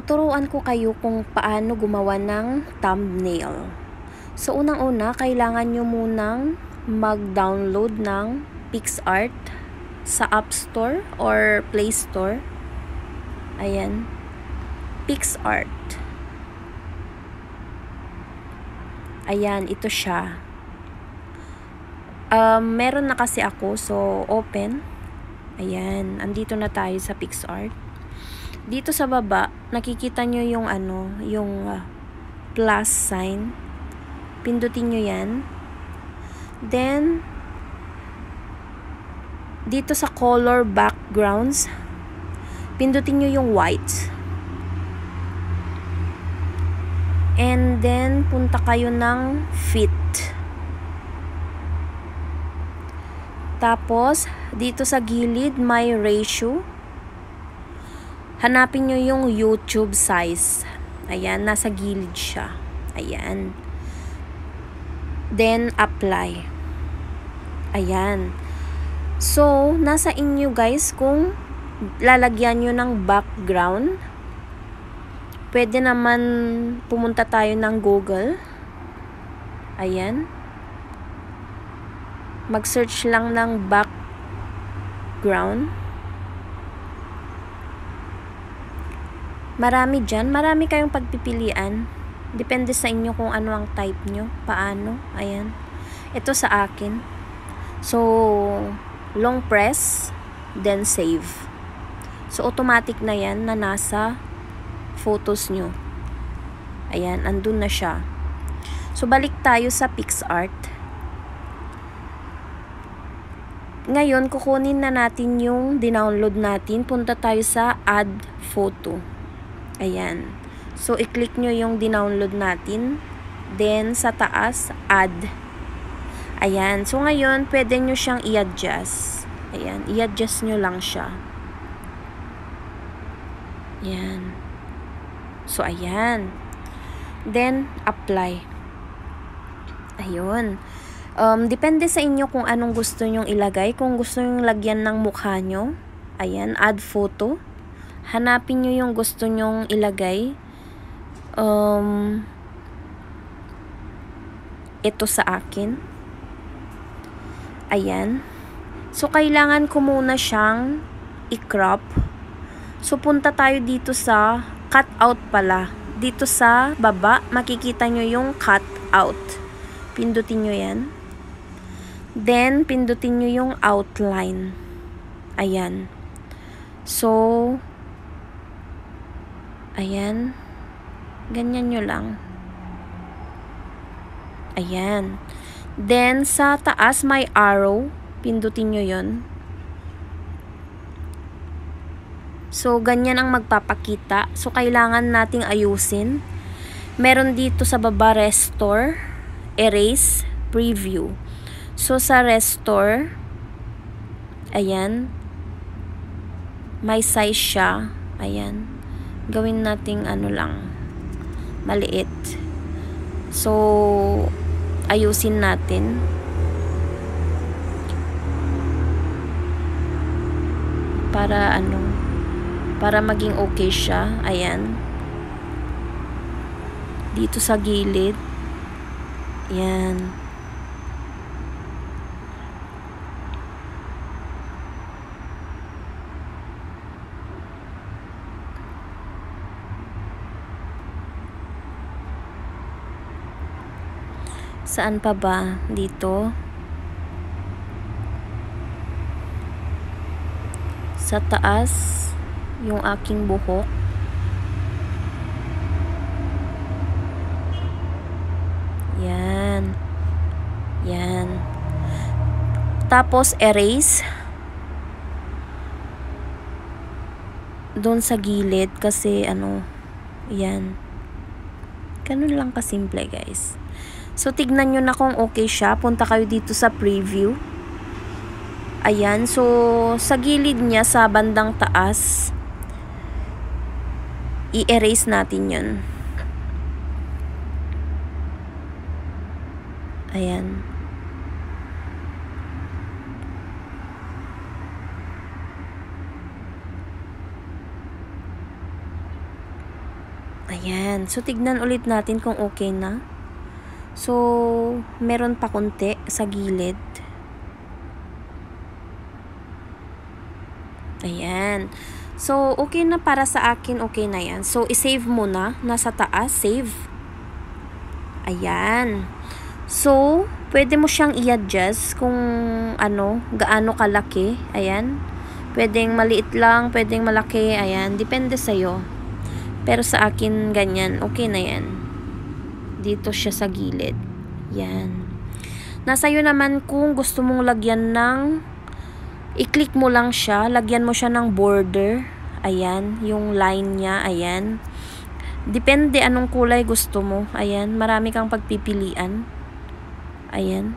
tuturuan ko kayo kung paano gumawa ng thumbnail. So, unang-una, kailangan nyo munang mag-download ng PixArt sa App Store or Play Store. Ayan. PixArt. Ayan, ito siya. Um, meron na kasi ako, so open. Ayan, andito na tayo sa PixArt dito sa baba, nakikita nyo yung ano, yung uh, plus sign. Pindutin nyo yan. Then, dito sa color backgrounds, pindutin nyo yung white. And then, punta kayo ng fit. Tapos, dito sa gilid, may ratio hanapin nyo yung YouTube size. Ayan, nasa gilid siya. Ayan. Then, apply. Ayan. So, nasa inyo guys kung lalagyan nyo ng background. Pwede naman pumunta tayo ng Google. Ayan. Mag-search lang ng background. Marami dyan. Marami kayong pagpipilian. Depende sa inyo kung ano ang type nyo. Paano. Ayan. Ito sa akin. So, long press, then save. So, automatic na yan na nasa photos nyo. Ayan, andun na siya. So, balik tayo sa PixArt. Ngayon, kukunin na natin yung dinownload natin. Punta tayo sa Add Photo. Ayan. So, i-click nyo yung dinownload natin. Then, sa taas, add. Ayan. So, ngayon, pwede nyo siyang i-adjust. Ayan. I-adjust nyo lang siya. Ayan. So, ayan. Then, apply. Ayun. Um, depende sa inyo kung anong gusto nyong ilagay. Kung gusto nyong lagyan ng mukha nyo, ayan, add photo hanapin nyo yung gusto nyong ilagay. Um, ito sa akin. Ayan. So, kailangan ko muna siyang i-crop. So, punta tayo dito sa cut out pala. Dito sa baba, makikita nyo yung cut out. Pindutin nyo yan. Then, pindutin nyo yung outline. Ayan. So, Ayan. Ganyan nyo lang. Ayan. Then, sa taas may arrow. Pindutin nyo yon. So, ganyan ang magpapakita. So, kailangan nating ayusin. Meron dito sa baba, restore, erase, preview. So, sa restore, ayan, may size siya. Ayan gawin nating ano lang maliit. So ayusin natin. Para ano para maging okay siya. Ayan. Dito sa gilid. Yan Saan pa ba? Dito. Sa taas, yung aking buhok. Yan. Yan. Tapos, erase. Doon sa gilid kasi ano, yan. Ganun lang kasimple guys. So, tignan nyo na kung okay siya. Punta kayo dito sa preview. Ayan. So, sa gilid niya, sa bandang taas, i-erase natin yun. Ayan. Ayan. So, tignan ulit natin kung okay na. So, meron pa konti sa gilid. Ayan. So, okay na para sa akin, okay na yan. So, isave mo na. Nasa taas, save. Ayan. So, pwede mo siyang i-adjust kung ano, gaano kalaki. Ayan. Pwedeng maliit lang, pwedeng malaki. Ayan. Depende sa'yo. Pero sa akin, ganyan. Okay na yan. Dito siya sa gilid. Yan. Nasa iyo naman kung gusto mong lagyan ng i-click mo lang siya. Lagyan mo siya ng border. Ayan. Yung line niya. Ayan. Depende anong kulay gusto mo. Ayan. Marami kang pagpipilian. Ayan.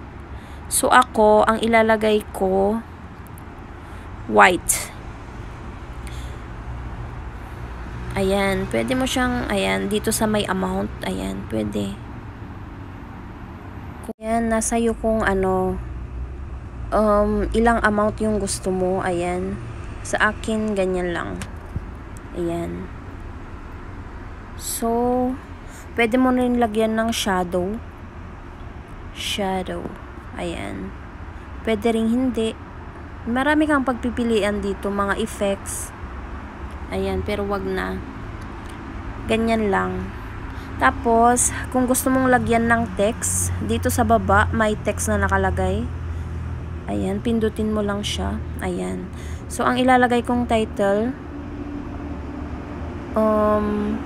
So, ako, ang ilalagay ko, white. Ayan, pwede mo siyang, ayan, dito sa may amount, ayan, pwede. Ayan, nasa iyo kung ano, um, ilang amount yung gusto mo, ayan. Sa akin, ganyan lang. Ayan. So, pwede mo rin lagyan ng shadow. Shadow. Ayan. Pwede rin hindi. Marami kang pagpipilian dito, mga effects. Ayan, pero wag na. Ganyan lang. Tapos, kung gusto mong lagyan ng text, dito sa baba, may text na nakalagay. Ayan, pindutin mo lang siya. Ayan. So, ang ilalagay kong title, um,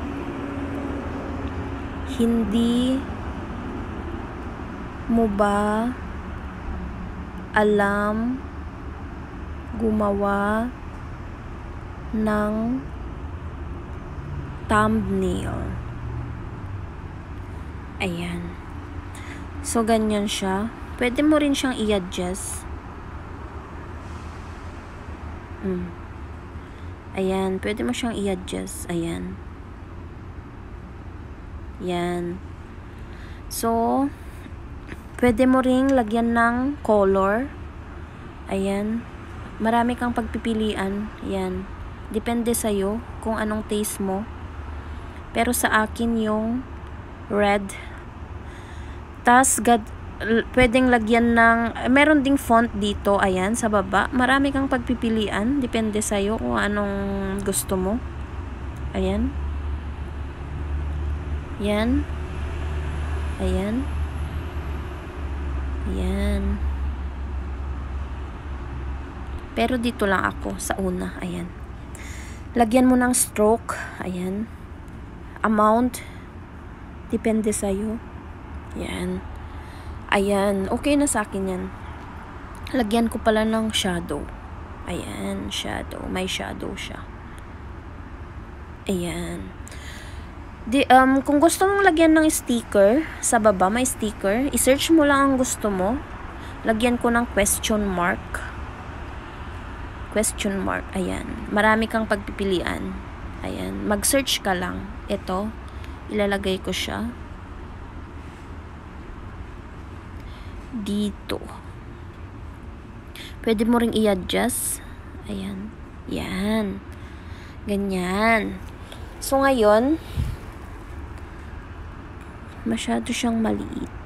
hindi mo ba alam gumawa ng thumbnail. Ayan. So, ganyan siya. Pwede mo rin siyang i-adjust. Hmm. Ayan. Pwede mo siyang i-adjust. Ayan. Ayan. So, pwede mo ring lagyan ng color. Ayan marami kang pagpipilian. Yan. Depende sa'yo kung anong taste mo. Pero sa akin yung red. Tas, pwedeng lagyan ng, meron ding font dito, ayan, sa baba. Marami kang pagpipilian. Depende sa'yo kung anong gusto mo. Ayan. Yan. Ayan. Ayan. Pero dito lang ako sa una. Ayan. Lagyan mo ng stroke. Ayan. Amount. Depende sa'yo. Ayan. Ayan. Okay na sa akin yan. Lagyan ko pala ng shadow. Ayan. Shadow. May shadow siya. Ayan. Di, um, kung gusto mong lagyan ng sticker, sa baba may sticker, i-search mo lang ang gusto mo. Lagyan ko ng question mark question mark. Ayan. Marami kang pagpipilian. Ayan. Mag-search ka lang. Ito. Ilalagay ko siya. Dito. Pwede mo ring i-adjust. Ayan. Yan. Ganyan. So, ngayon, masyado siyang maliit.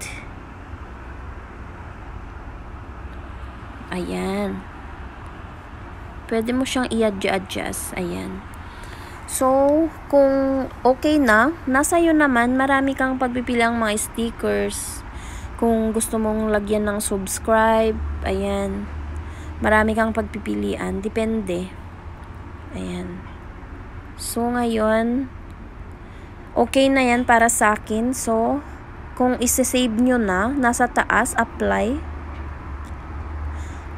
Ayan pwede mo siyang i-adjust. Ayan. So, kung okay na, nasa iyo naman, marami kang pagpipilang mga stickers. Kung gusto mong lagyan ng subscribe, ayan. Marami kang pagpipilian. Depende. Ayan. So, ngayon, okay na yan para sa akin. So, kung isa-save nyo na, nasa taas, apply.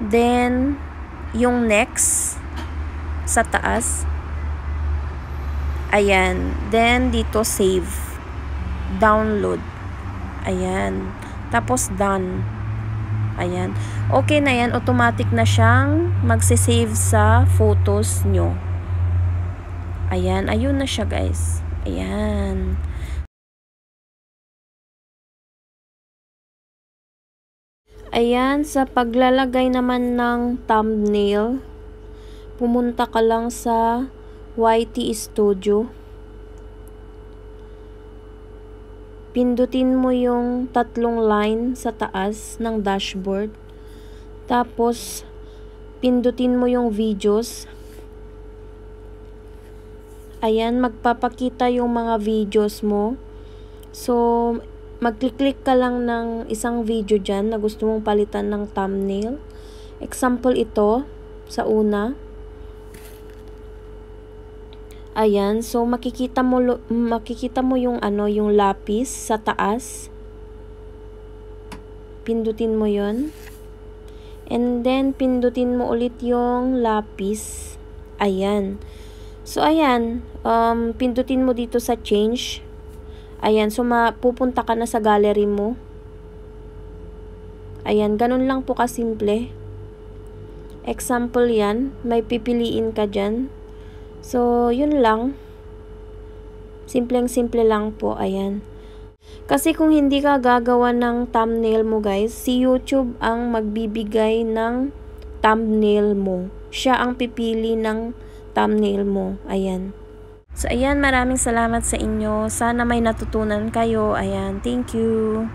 Then, yung next sa taas. Ayan. Then dito save. Download. Ayan. Tapos done. Ayan. Okay na yan. Automatic na siyang magse-save sa photos nyo. Ayan. Ayun na siya guys. Ayan Ayan, sa paglalagay naman ng thumbnail, pumunta ka lang sa YT Studio. pindutin mo yung tatlong line sa taas ng dashboard. Tapos, pindutin mo yung videos. Ayan, magpapakita yung mga videos mo. So, magklik-click ka lang ng isang video dyan na gusto mong palitan ng thumbnail. Example ito, sa una. Ayan, so makikita mo makikita mo yung ano, yung lapis sa taas. Pindutin mo 'yon. And then pindutin mo ulit yung lapis. Ayan. So ayan, um pindutin mo dito sa change. Ayan, so mapupunta ka na sa gallery mo. Ayan, ganun lang po kasimple. Example yan, may pipiliin ka dyan. So, yun lang. Simpleng-simple lang po, ayan. Kasi kung hindi ka gagawa ng thumbnail mo guys, si YouTube ang magbibigay ng thumbnail mo. Siya ang pipili ng thumbnail mo. Ayan. So, ayan, maraming salamat sa inyo. Sana may natutunan kayo. Ayan, thank you.